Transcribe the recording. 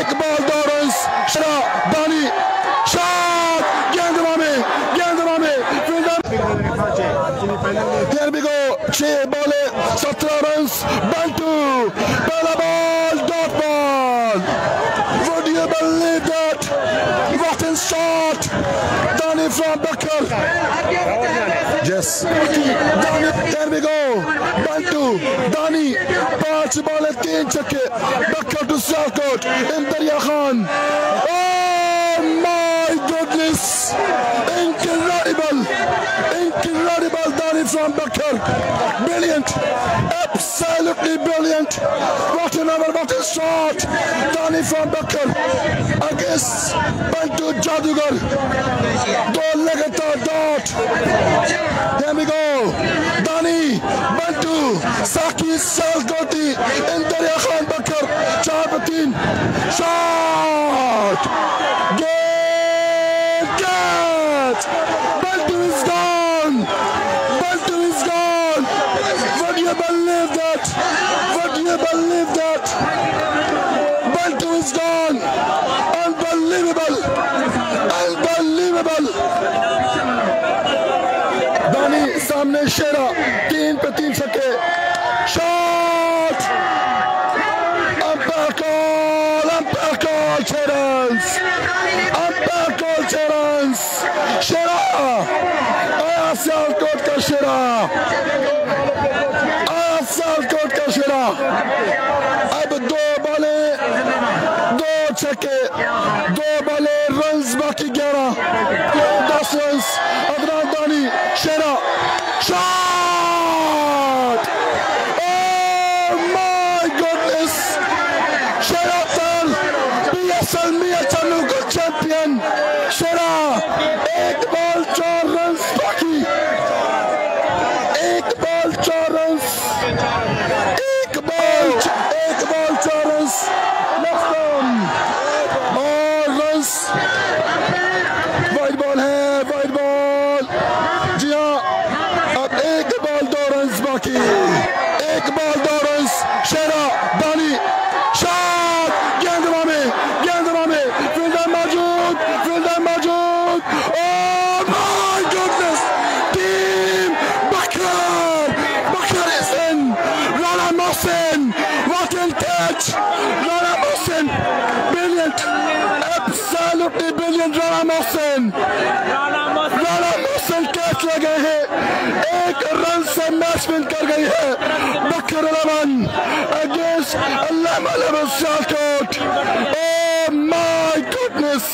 Iqbol Doruz, Shiro Doni, shot! Gandamami, Gandamami, There we go, Che Bole, Satra runs, Bantoo, Balabal, Dortmund. Would you believe that? What a shot! Doni from Bakar. Yes, Doni, there we go. Bantu दानी पांच बाले तीन छक्के बकर दुसाकोट brilliant. Absolutely brilliant. What a number what a shot. Dani from Bakar against Bantoo Jadugar. Goal लगातार dot. Here we go. سال گوٹی اندر خان بکر چار پہ تین، شاٹ گیٹ کیچ بلٹو is gone بلٹو is gone would you believe that would you believe that بلٹو سامنے شیرا تین پہ تین سکے. छह रन्स अंपायर कॉल छह रन्स शेरा आया सियालकोट का शेरा आया सियालकोट का शेरा अब दो बॉले दो छक्के दो बॉले रन्स बाकी ग्यारह दस रन्स अदनान दानी शेरा शॉट پاس وائٹ بال ہے وائٹ بال جی ہاں اب ایک بال دو رنز باقی. Absolutely brilliant Rana Mohsen! Rana Mohsin catch ले गए हैं। एक रन से मैच विन कर गई है। बकर रमन अगेंस्ट अल्लाह शाकोट ओह माय गुडनेस